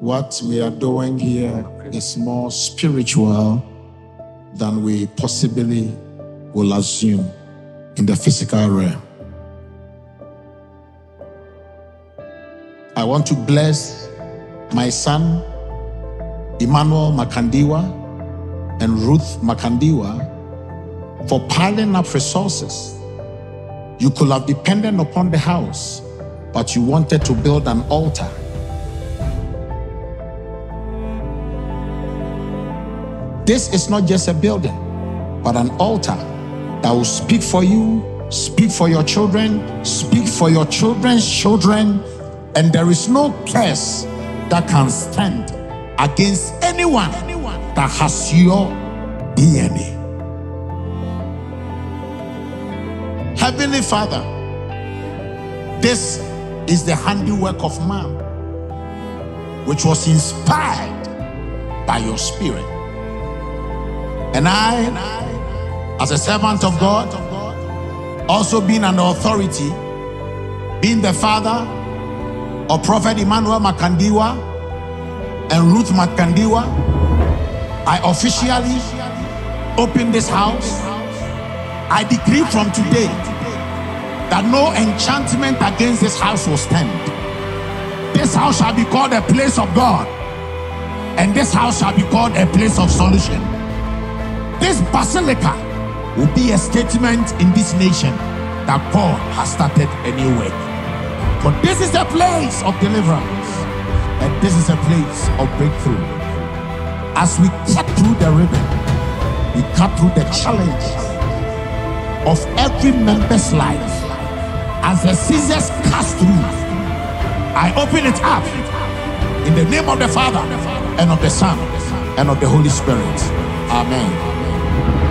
What we are doing here is more spiritual than we possibly will assume in the physical realm. I want to bless my son, Emmanuel Makandiwa and Ruth Makandiwa, for piling up resources. You could have depended upon the house, but you wanted to build an altar. This is not just a building, but an altar that will speak for you, speak for your children, speak for your children's children, and there is no curse that can stand against anyone that has your DNA. Heavenly Father, this is the handiwork of man, which was inspired by your spirit. And I, as a servant of God, also being an authority, being the father of Prophet Emmanuel Makandiwa and Ruth Makandiwa, I officially open this house. I decree from today that no enchantment against this house will stand. This house shall be called a place of God, and this house shall be called a place of solution. This basilica will be a statement in this nation that God has started a new work. For this is a place of deliverance, and this is a place of breakthrough. As we cut through the ribbon, we cut through the challenge of every member's life. As the scissors cast through, I open it up in the name of the Father and of the Son and of the Holy Spirit. Amen. Thank you.